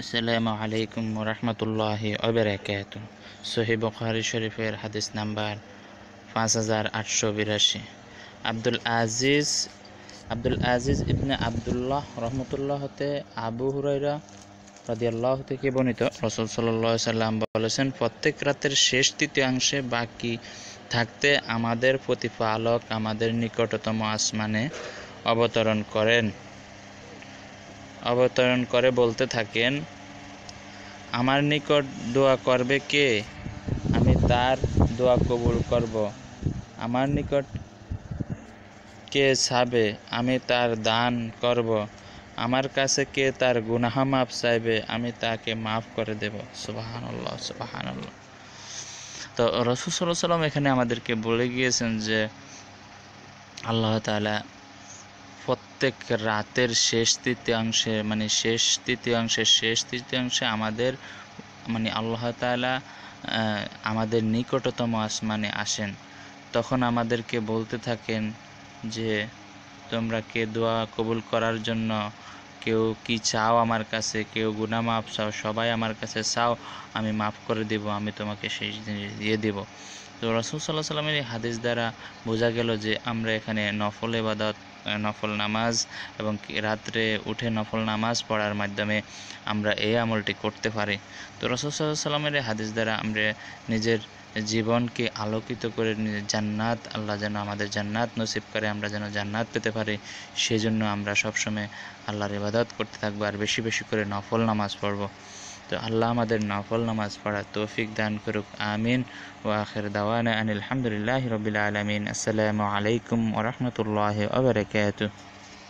আসসালামু আলাইকুম রহমতুল্লাহ অবরাকাত সহি বখারি শরীফের হাদিস নাম্বার পাঁচ হাজার আটশো বিরাশি। আব্দুল আজিজ আব্দুল আজিজ ইবনে আবদুল্লাহ রহমতুল্লাহ হতে আবু হুরাইরা রাদিয়াল্লাহ থেকে বর্ণিত। রসুল সাল্লাহ সাল্লাম বলেছেন, প্রত্যেক রাতের শেষ তৃতীয়াংশে বাকি থাকতে আমাদের প্রতিপালক আমাদের নিকটতম আসমানে অবতরণ করেন। অবতরণ করে বলতে থাকেন, আমার নিকট দোয়া করবে কে? আমি তার দোয়া কবুল করব। আমার নিকট কে ছাবে আমি তার দান করব। আমার কাছে কে তার গুনাহা মাফ চাইবে? আমি তাকে মাফ করে দেব। সুবাহান্লাহ সুবাহান্লাহ তো রসুল সাল্লাহ সাল্লাম এখানে আমাদেরকে বলে গিয়েছেন যে, আল্লাহ তালা প্রত্যেক রাতের শেষ তৃতীয়াংশে মানে শেষ তৃতীয়াংশের শেষ তৃতীয়াংশে আমাদের মানে আল্লাহ তালা আমাদের নিকটতম আসমানে আসেন। তখন আমাদেরকে বলতে থাকেন যে, তোমরা কে দোয়া কবুল করার জন্য কেউ কি চাও আমার কাছে? কেউ গুনা মাফ চাও? সবাই আমার কাছে চাও, আমি মাফ করে দিব, আমি তোমাকে সেই জিনিস দিয়ে দিব। তো রসুল সাল্লাহ সাল্লামের এই হাদিস দ্বারা বোঝা গেল যে আমরা এখানে নফল এবাদত নফল নামাজ এবং রাত্রে উঠে নফল নামাজ পড়ার মাধ্যমে আমরা এই আমলটি করতে পারি। তো রসুল সাল্লাহ সাল্লামের হাদিস দ্বারা আমরা নিজের জীবনকে আলোকিত করে জান্নাত, আল্লাহ যেন আমাদের জান্নাত নসিব করে, আমরা যেন জান্নাত পেতে পারি সেই জন্য আমরা সবসময় আল্লাহর ইবাদত করতে থাকব আর বেশি বেশি করে নফল নামাজ পড়ব। তো আল্লাহ আমাদের নফল নামাজ পড়ার তৌফিক দান করুক, আমিন। ও আখের দাওয়ানা আনিল আলহামদুলিল্লাহ রবিল আলমিন। আসসালামু আলাইকুম ওরহমতুল্লাহ ওবরাকাতুহ